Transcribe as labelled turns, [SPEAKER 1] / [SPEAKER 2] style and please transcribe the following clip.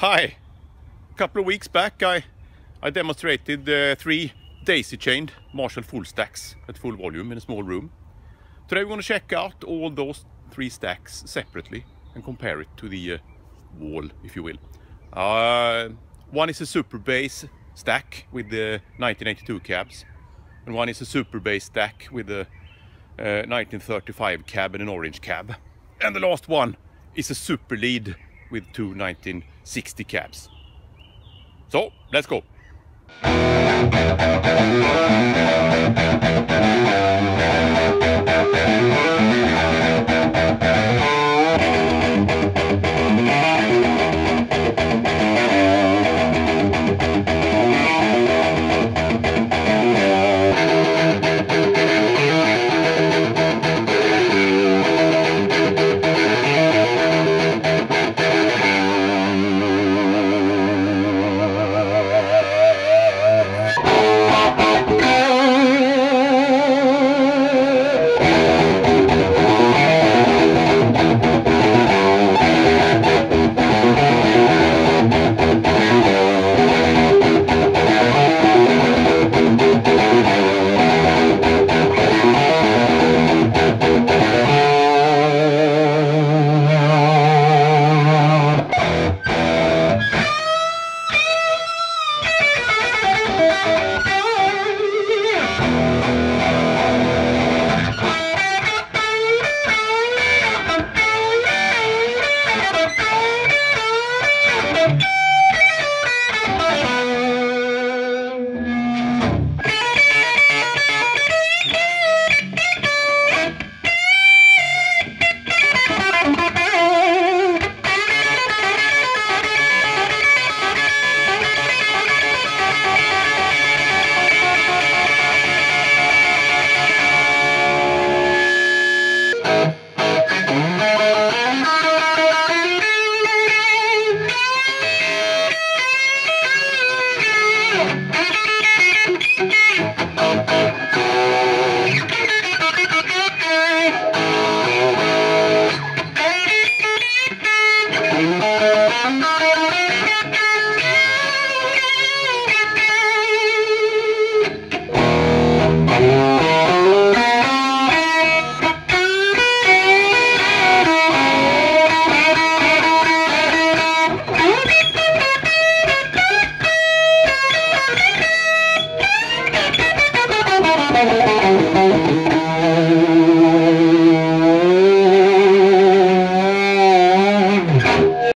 [SPEAKER 1] Hi. A couple of weeks back I, I demonstrated uh, three daisy chained Marshall full stacks at full volume in a small room. Today we're going to check out all those three stacks separately and compare it to the uh, wall, if you will. Uh, one is a super bass stack with the 1982 cabs and one is a super bass stack with the uh, 1935 cab and an orange cab. And the last one is a super lead with two 1960 cabs. So, let's go.